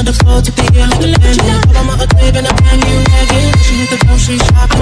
on the floor to be a little bit. Put on my crib and I brand new ragged. She hit the grocery shop